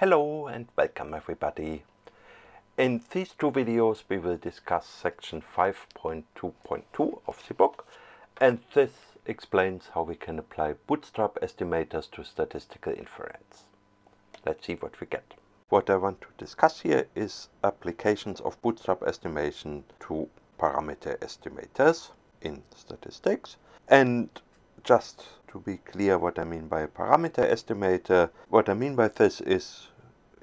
Hello and welcome everybody. In these two videos we will discuss section 5.2.2 of the book and this explains how we can apply bootstrap estimators to statistical inference. Let's see what we get. What I want to discuss here is applications of bootstrap estimation to parameter estimators in statistics and just to be clear what I mean by a parameter estimator, what I mean by this is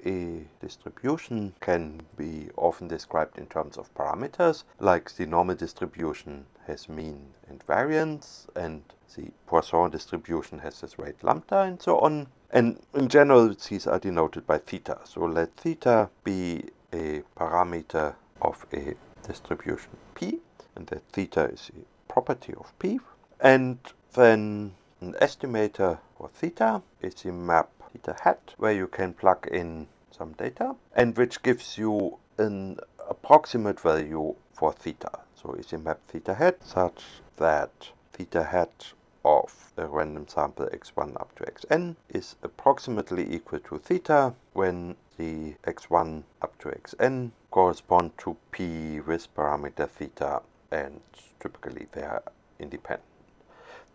a distribution can be often described in terms of parameters, like the normal distribution has mean and variance, and the Poisson distribution has this rate lambda and so on. And in general, these are denoted by theta. So let theta be a parameter of a distribution P, and that theta is a property of P. And then an estimator for theta is a map theta hat where you can plug in some data and which gives you an approximate value for theta. So it's a map theta hat such that theta hat of a random sample x1 up to xn is approximately equal to theta when the x1 up to xn correspond to p with parameter theta and typically they are independent.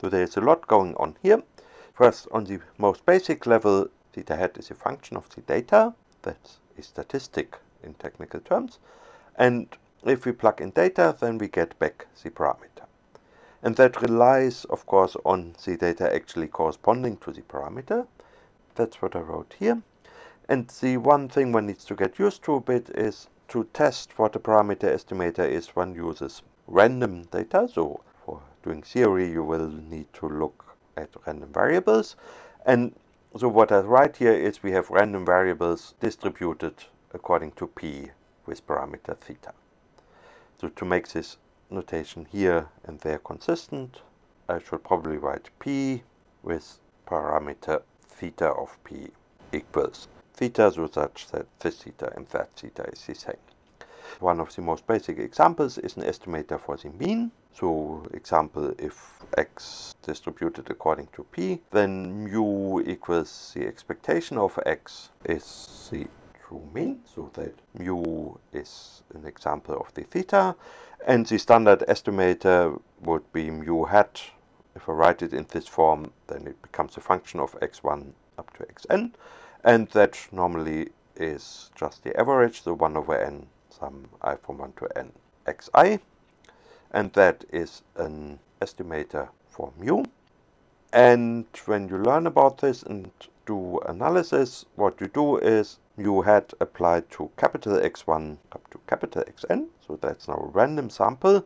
So there's a lot going on here. First, on the most basic level, theta hat is a function of the data. That's a statistic in technical terms. And if we plug in data, then we get back the parameter. And that relies, of course, on the data actually corresponding to the parameter. That's what I wrote here. And the one thing one needs to get used to a bit is to test what a parameter estimator is, one uses random data, so doing theory, you will need to look at random variables. And so what I write here is we have random variables distributed according to p with parameter theta. So to make this notation here and there consistent, I should probably write p with parameter theta of p equals theta so such that this theta and that theta is the same. One of the most basic examples is an estimator for the mean. So example, if x distributed according to p, then mu equals the expectation of x is the true mean, so that mu is an example of the theta, and the standard estimator would be mu hat. If I write it in this form, then it becomes a function of x1 up to xn, and that normally is just the average, the 1 over n, sum i from 1 to n xi and that is an estimator for mu. And when you learn about this and do analysis, what you do is mu hat applied to capital X1 up to capital Xn. So that's now a random sample.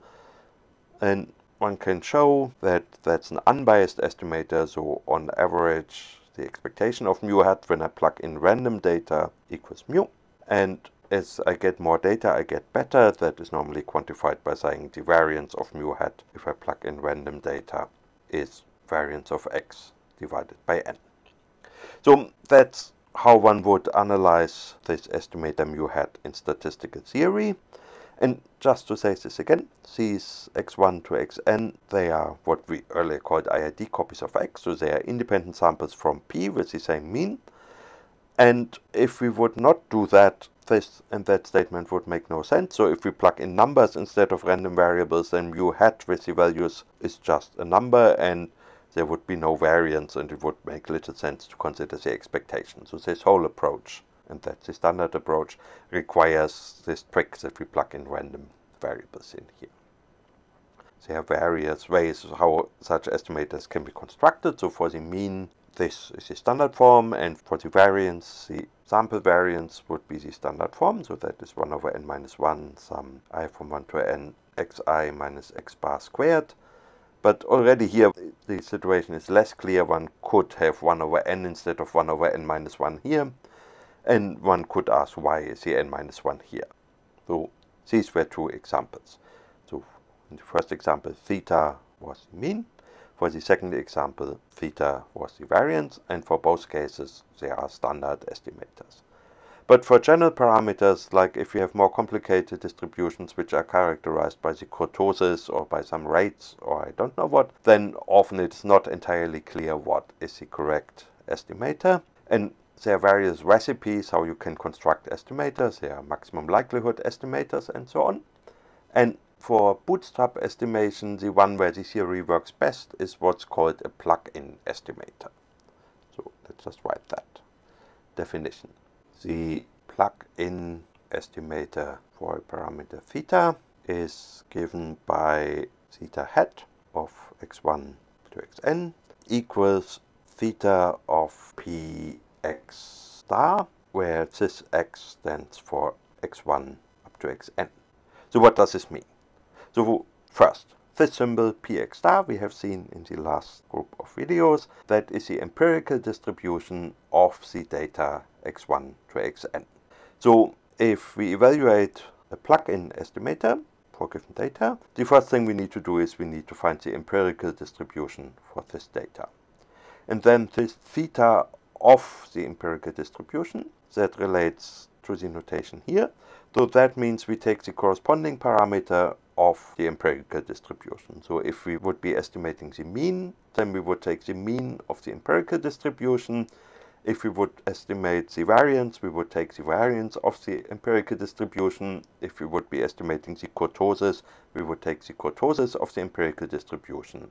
And one can show that that's an unbiased estimator. So on average, the expectation of mu hat when I plug in random data equals mu. And as I get more data, I get better. That is normally quantified by saying the variance of mu hat, if I plug in random data, is variance of x divided by n. So that's how one would analyze this estimator mu hat in statistical theory. And just to say this again, these x1 to xn, they are what we earlier called IID copies of x, so they are independent samples from P with the same mean. And if we would not do that, this and that statement would make no sense. So if we plug in numbers instead of random variables, then mu hat with the values is just a number and there would be no variance and it would make little sense to consider the expectation. So this whole approach, and that's the standard approach, requires this trick that we plug in random variables in here. There are various ways how such estimators can be constructed. So for the mean, this is the standard form, and for the variance, the sample variance would be the standard form. So that is 1 over n minus 1 sum i from 1 to n xi minus x bar squared. But already here the situation is less clear. One could have 1 over n instead of 1 over n minus 1 here. And one could ask why is the n minus 1 here. So these were two examples. So in the first example, theta was mean. For the second example, theta was the variance, and for both cases, they are standard estimators. But for general parameters, like if you have more complicated distributions which are characterized by the kurtosis or by some rates or I don't know what, then often it's not entirely clear what is the correct estimator. And there are various recipes how you can construct estimators. There are maximum likelihood estimators and so on. And for bootstrap estimation, the one where the theory works best is what's called a plug-in estimator. So let's just write that definition. The plug-in estimator for a parameter theta is given by theta hat of x1 to xn equals theta of px star, where this x stands for x1 up to xn. So what does this mean? So first, this symbol px star we have seen in the last group of videos. That is the empirical distribution of the data x1 to xn. So if we evaluate a plug-in estimator for given data, the first thing we need to do is we need to find the empirical distribution for this data. And then this theta of the empirical distribution that relates to the notation here. So that means we take the corresponding parameter of the empirical distribution. So if we would be estimating the mean, then we would take the mean of the empirical distribution. If we would estimate the variance, we would take the variance of the empirical distribution. If we would be estimating the kurtosis, we would take the kurtosis of the empirical distribution,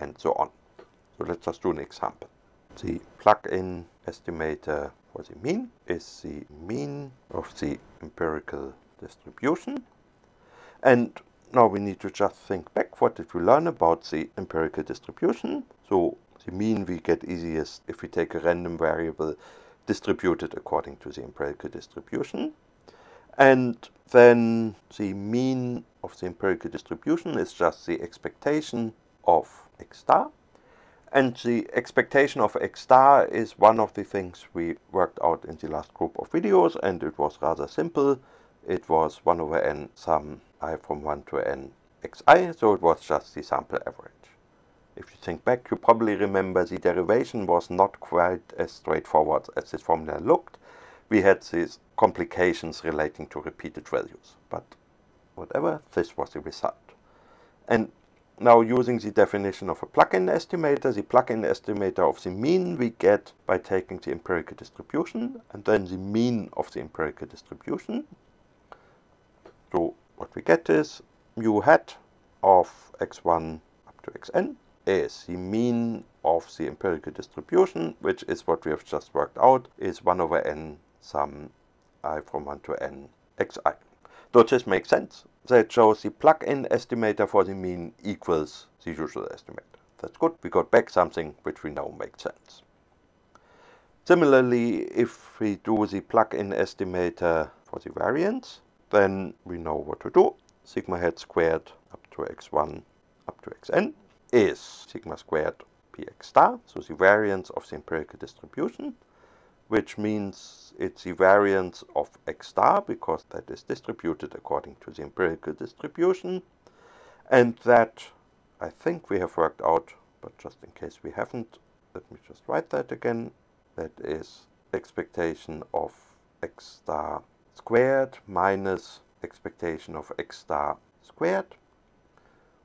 and so on. So let's just do an example. The plug-in estimator for the mean is the mean of the empirical distribution. And now we need to just think back, what did we learn about the empirical distribution? So the mean we get easiest if we take a random variable distributed according to the empirical distribution. And then the mean of the empirical distribution is just the expectation of x star. And the expectation of x star is one of the things we worked out in the last group of videos, and it was rather simple. It was 1 over n sum i from 1 to n xi, so it was just the sample average. If you think back, you probably remember the derivation was not quite as straightforward as this formula looked. We had these complications relating to repeated values, but whatever, this was the result. And now using the definition of a plug-in estimator, the plug-in estimator of the mean we get by taking the empirical distribution and then the mean of the empirical distribution. So what we get is mu hat of x1 up to xn is the mean of the empirical distribution, which is what we have just worked out, is 1 over n sum i from 1 to n xi. Does this make sense? That shows the plug-in estimator for the mean equals the usual estimator. That's good. We got back something which we know makes sense. Similarly, if we do the plug-in estimator for the variance, then we know what to do. Sigma hat squared up to x1 up to xn is sigma squared px star, so the variance of the empirical distribution, which means it's the variance of x star because that is distributed according to the empirical distribution. And that I think we have worked out, but just in case we haven't, let me just write that again. That is expectation of x star squared minus expectation of x star squared,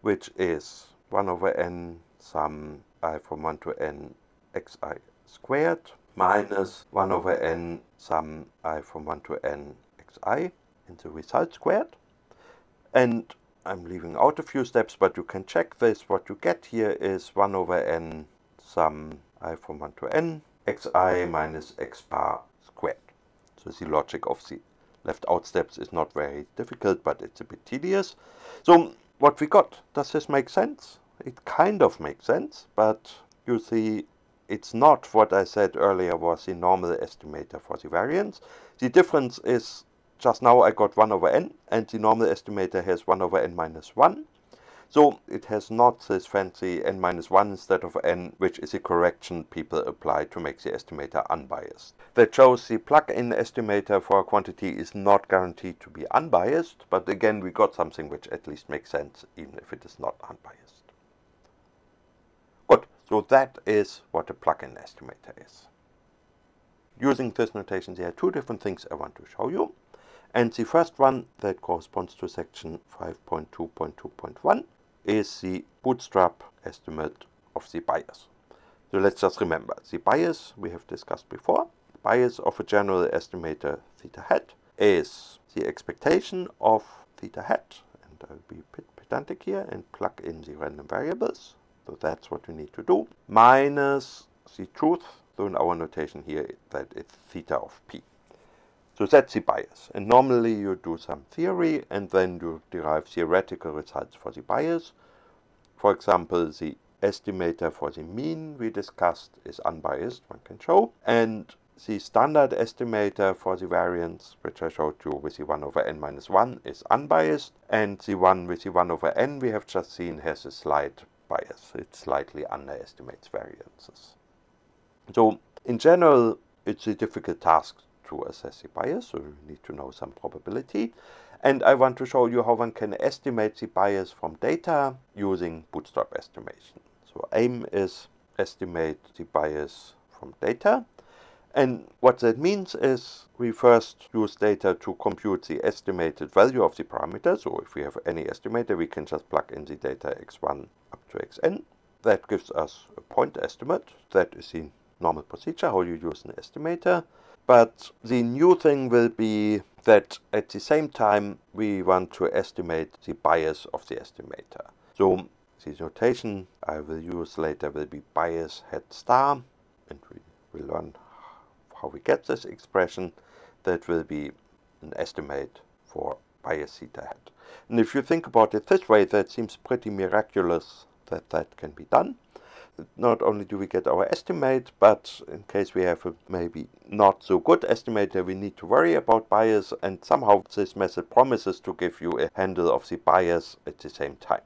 which is 1 over n sum i from 1 to n xi squared minus 1 over n sum i from 1 to n xi in the result squared. And I'm leaving out a few steps, but you can check this. What you get here is 1 over n sum i from 1 to n xi minus x bar squared. So the logic of the left out steps is not very difficult, but it's a bit tedious. So what we got, does this make sense? It kind of makes sense, but you see it's not what I said earlier was the normal estimator for the variance. The difference is just now I got 1 over n and the normal estimator has 1 over n minus 1. So it has not this fancy n minus 1 instead of n, which is a correction people apply to make the estimator unbiased. That shows the plug-in estimator for a quantity is not guaranteed to be unbiased, but again we got something which at least makes sense even if it is not unbiased. Good, so that is what a plug-in estimator is. Using this notation there are two different things I want to show you. And the first one that corresponds to section 5.2.2.1 is the bootstrap estimate of the bias. So let's just remember, the bias we have discussed before. bias of a general estimator theta hat is the expectation of theta hat. And I'll be pedantic here and plug in the random variables. So that's what we need to do. Minus the truth. So in our notation here, that it's theta of p. So that's the bias. And normally you do some theory and then you derive theoretical results for the bias. For example, the estimator for the mean we discussed is unbiased, one can show. And the standard estimator for the variance, which I showed you with the 1 over n minus 1, is unbiased. And the one with the 1 over n we have just seen has a slight bias. It slightly underestimates variances. So in general, it's a difficult task to assess the bias, so you need to know some probability. And I want to show you how one can estimate the bias from data using bootstrap estimation. So aim is estimate the bias from data. And what that means is we first use data to compute the estimated value of the parameter. So if we have any estimator, we can just plug in the data x1 up to xn. That gives us a point estimate. That is the normal procedure, how you use an estimator. But the new thing will be that at the same time we want to estimate the bias of the estimator. So the notation I will use later will be bias hat star and we will learn how we get this expression. That will be an estimate for bias theta hat. And if you think about it this way, that seems pretty miraculous that that can be done not only do we get our estimate, but in case we have a maybe not so good estimator, we need to worry about bias, and somehow this method promises to give you a handle of the bias at the same time.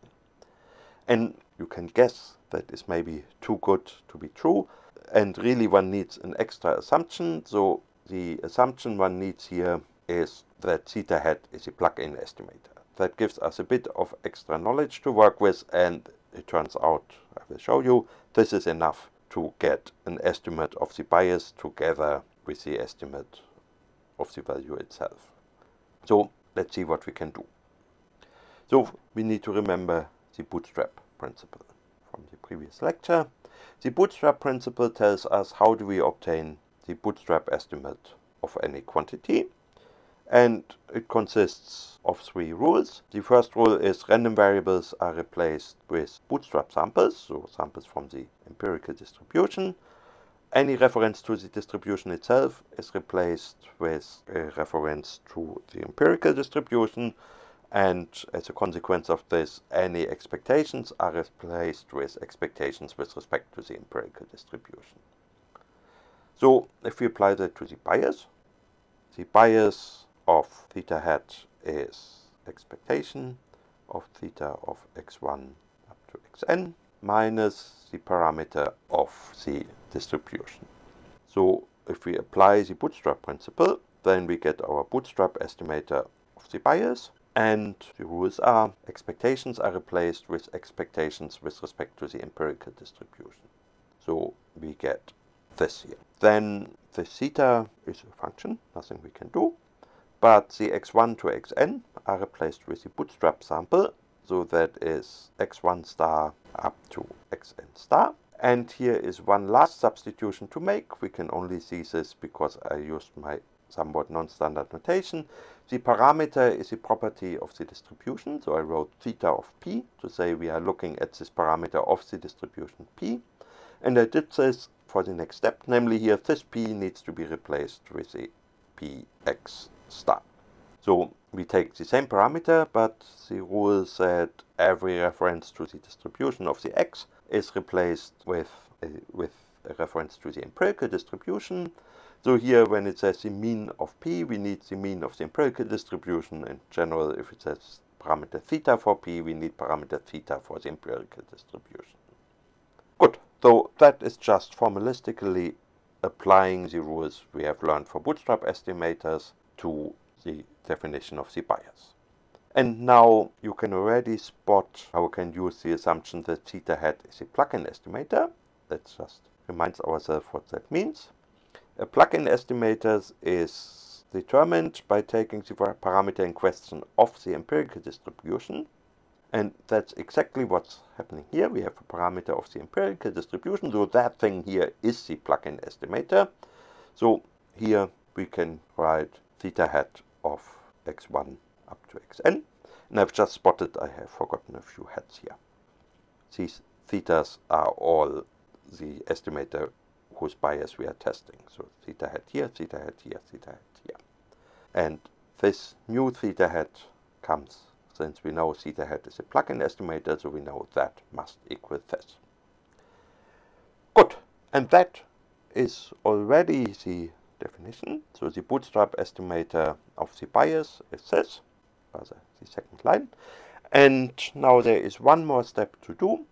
And you can guess that is maybe too good to be true, and really one needs an extra assumption. So the assumption one needs here is that theta hat is a plug-in estimator. That gives us a bit of extra knowledge to work with, and it turns out, I will show you, this is enough to get an estimate of the bias together with the estimate of the value itself. So let's see what we can do. So we need to remember the bootstrap principle from the previous lecture. The bootstrap principle tells us how do we obtain the bootstrap estimate of any quantity and it consists of three rules. The first rule is random variables are replaced with bootstrap samples, so samples from the empirical distribution. Any reference to the distribution itself is replaced with a reference to the empirical distribution and as a consequence of this, any expectations are replaced with expectations with respect to the empirical distribution. So if we apply that to the bias, the bias of theta hat is expectation of theta of x1 up to xn minus the parameter of the distribution. So if we apply the bootstrap principle, then we get our bootstrap estimator of the bias and the rules are expectations are replaced with expectations with respect to the empirical distribution. So we get this here. Then the theta is a function, nothing we can do but the x1 to xn are replaced with the bootstrap sample. So that is x1 star up to xn star. And here is one last substitution to make. We can only see this because I used my somewhat non-standard notation. The parameter is a property of the distribution. So I wrote theta of p to say we are looking at this parameter of the distribution p. And I did this for the next step, namely here this p needs to be replaced with a px star. So we take the same parameter, but the rule said every reference to the distribution of the x is replaced with a, with a reference to the empirical distribution. So here, when it says the mean of p, we need the mean of the empirical distribution. In general, if it says parameter theta for p, we need parameter theta for the empirical distribution. Good. So that is just formalistically applying the rules we have learned for bootstrap estimators to the definition of the bias. And now you can already spot how we can use the assumption that theta hat is a plug-in estimator. Let's just remind ourselves what that means. A plug-in estimator is determined by taking the parameter in question of the empirical distribution. And that's exactly what's happening here. We have a parameter of the empirical distribution. So that thing here is the plug-in estimator. So here we can write theta hat of x1 up to xn. And I've just spotted I have forgotten a few hats here. These thetas are all the estimator whose bias we are testing. So theta hat here, theta hat here, theta hat here. And this new theta hat comes since we know theta hat is a plug-in estimator, so we know that must equal this. Good, and that is already the definition. So the bootstrap estimator of the bias is this, rather the second line. And now there is one more step to do,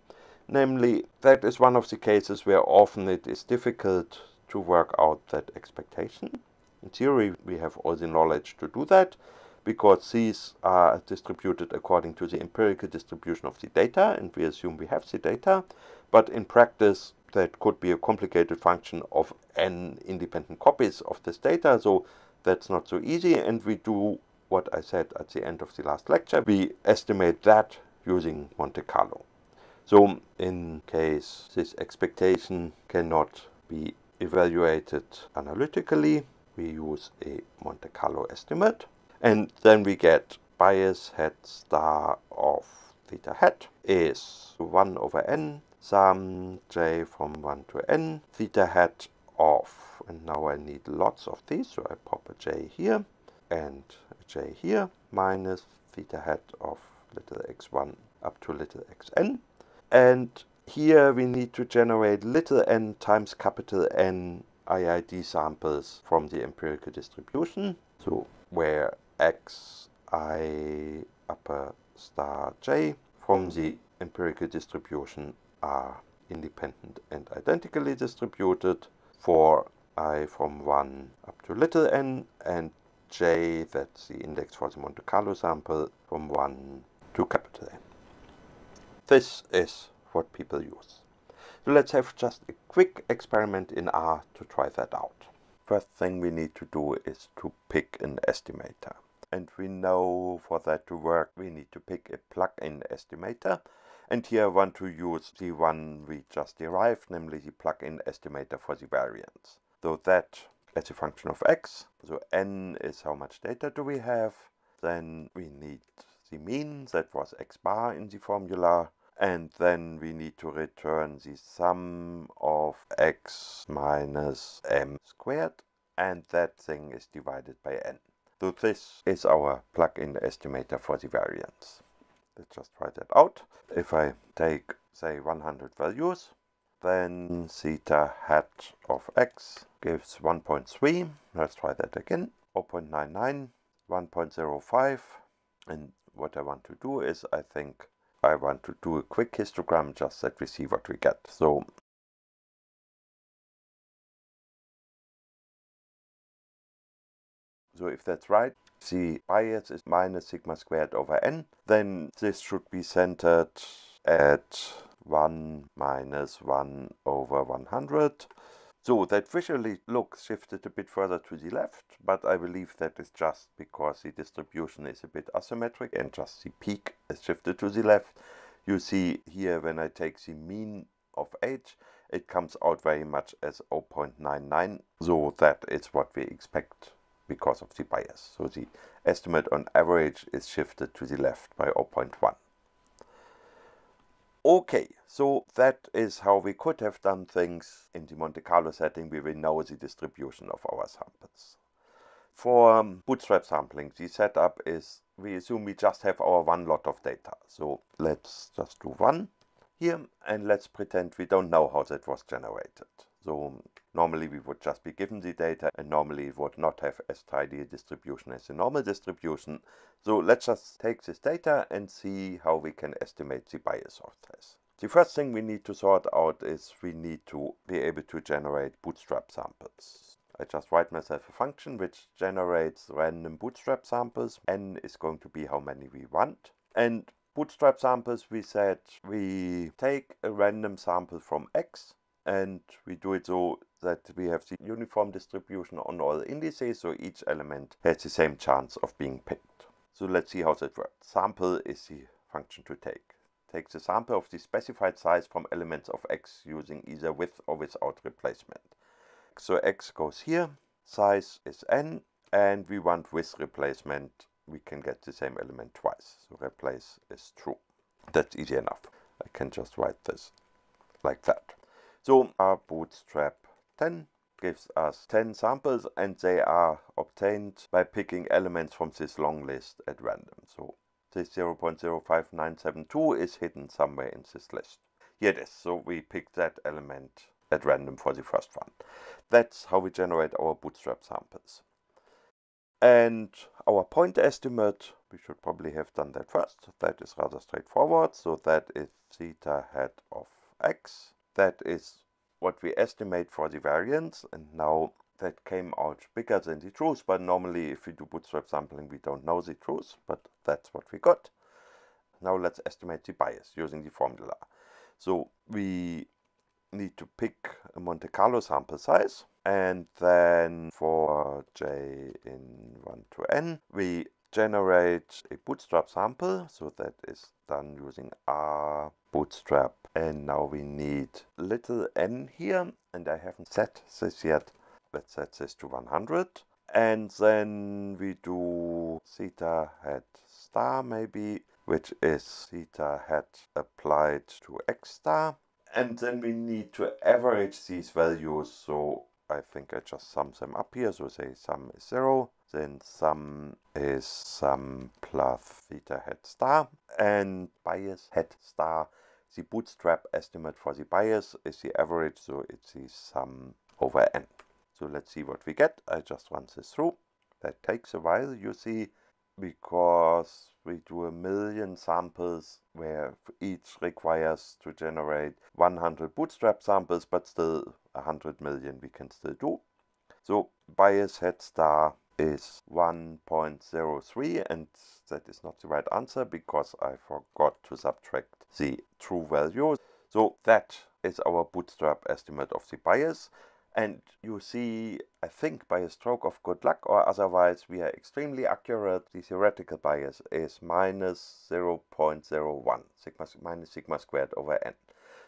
namely that is one of the cases where often it is difficult to work out that expectation. In theory, we have all the knowledge to do that because these are distributed according to the empirical distribution of the data, and we assume we have the data. But in practice, that could be a complicated function of n independent copies of this data, so that's not so easy, and we do what I said at the end of the last lecture. We estimate that using Monte Carlo. So in case this expectation cannot be evaluated analytically, we use a Monte Carlo estimate. And then we get bias hat star of theta hat is 1 over n sum j from 1 to n theta hat of and now I need lots of these so I pop a j here and a j here minus theta hat of little x1 up to little xn. And here we need to generate little n times capital N IID samples from the empirical distribution. So where x i upper star j from the empirical distribution are independent and identically distributed for i from 1 up to little n and j that's the index for the Monte Carlo sample from 1 to capital N. This is what people use. So let's have just a quick experiment in R to try that out. First thing we need to do is to pick an estimator and we know for that to work we need to pick a plug-in estimator and here I want to use the one we just derived namely the plug-in estimator for the variance. So that as a function of x so n is how much data do we have? Then we need the mean that was x bar in the formula. And then we need to return the sum of x minus m squared and that thing is divided by n. So this is our plug-in estimator for the variance. Let's just try that out. If I take, say, 100 values, then theta hat of x gives 1.3. Let's try that again. 0.99, 1.05. And what I want to do is, I think I want to do a quick histogram just that we see what we get. So So if that's right, the bias is minus sigma squared over n, then this should be centered at 1 minus 1 over 100. So that visually looks shifted a bit further to the left, but I believe that is just because the distribution is a bit asymmetric and just the peak is shifted to the left. You see here when I take the mean of h, it comes out very much as 0.99, so that is what we expect because of the bias. So the estimate on average is shifted to the left by 0.1. Okay, so that is how we could have done things in the Monte Carlo setting. We will know the distribution of our samples. For um, bootstrap sampling, the setup is we assume we just have our one lot of data. So let's just do one here and let's pretend we don't know how that was generated. So normally we would just be given the data and normally it would not have as tidy a distribution as a normal distribution. So let's just take this data and see how we can estimate the bias of this. The first thing we need to sort out is we need to be able to generate bootstrap samples. I just write myself a function which generates random bootstrap samples. n is going to be how many we want. And bootstrap samples, we said we take a random sample from x and we do it so that we have the uniform distribution on all indices so each element has the same chance of being picked. So let's see how that works. Sample is the function to take. Take the sample of the specified size from elements of x using either with or without replacement. So x goes here, size is n and we want with replacement we can get the same element twice. So replace is true. That's easy enough. I can just write this like that. So our bootstrap 10 gives us 10 samples and they are obtained by picking elements from this long list at random. So this 0.05972 is hidden somewhere in this list. Here it is. So we pick that element at random for the first one. That's how we generate our bootstrap samples. And our point estimate, we should probably have done that first. That is rather straightforward. So that is theta hat of x. That is what we estimate for the variance. And now that came out bigger than the truth. But normally if we do bootstrap sampling, we don't know the truth. But that's what we got. Now let's estimate the bias using the formula. So we need to pick a Monte Carlo sample size and then for j in 1 to n we generate a bootstrap sample so that is done using r bootstrap. And now we need little n here and I haven't set this yet. Let's set this to 100 and then we do theta hat star maybe which is theta hat applied to x star. And then we need to average these values so I think I just sum them up here. So say sum is 0 then sum is sum plus theta hat star and bias hat star. The bootstrap estimate for the bias is the average so it's the sum over n. So let's see what we get. I just run this through. That takes a while you see because we do a million samples where each requires to generate 100 bootstrap samples, but still 100 million we can still do. So bias hat star is 1.03 and that is not the right answer because I forgot to subtract the true value. So that is our bootstrap estimate of the bias and you see, I think by a stroke of good luck or otherwise we are extremely accurate. The theoretical bias is minus 0.01 sigma minus sigma squared over n.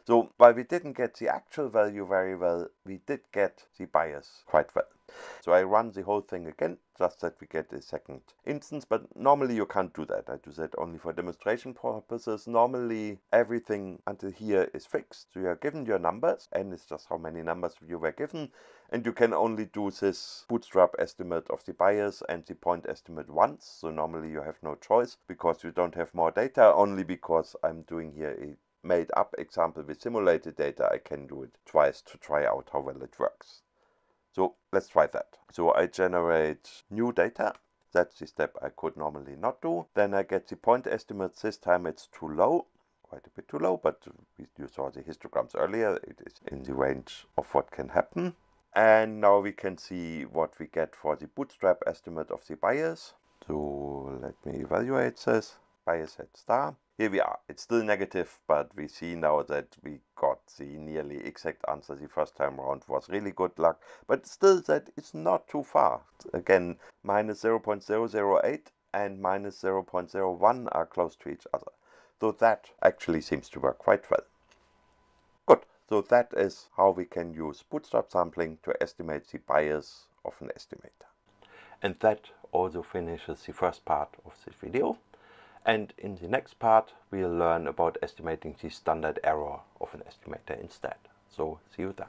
So while we didn't get the actual value very well, we did get the bias quite well. So I run the whole thing again, just that we get a second instance, but normally you can't do that. I do that only for demonstration purposes. Normally everything until here is fixed. So you are given your numbers, and it's just how many numbers you were given, and you can only do this bootstrap estimate of the bias and the point estimate once. So normally you have no choice because you don't have more data, only because I'm doing here a made up example with simulated data, I can do it twice to try out how well it works. So let's try that. So I generate new data. That's the step I could normally not do. Then I get the point estimates. This time it's too low, quite a bit too low, but you saw the histograms earlier. It is in the range of what can happen. And now we can see what we get for the bootstrap estimate of the bias. So let me evaluate this. Bias hat star here we are. It's still negative, but we see now that we got the nearly exact answer the first time around was really good luck. But still that it's not too far. Again, minus 0.008 and minus 0.01 are close to each other. So that actually seems to work quite well. Good. So that is how we can use bootstrap sampling to estimate the bias of an estimator. And that also finishes the first part of this video. And in the next part, we'll learn about estimating the standard error of an estimator instead. So see you then.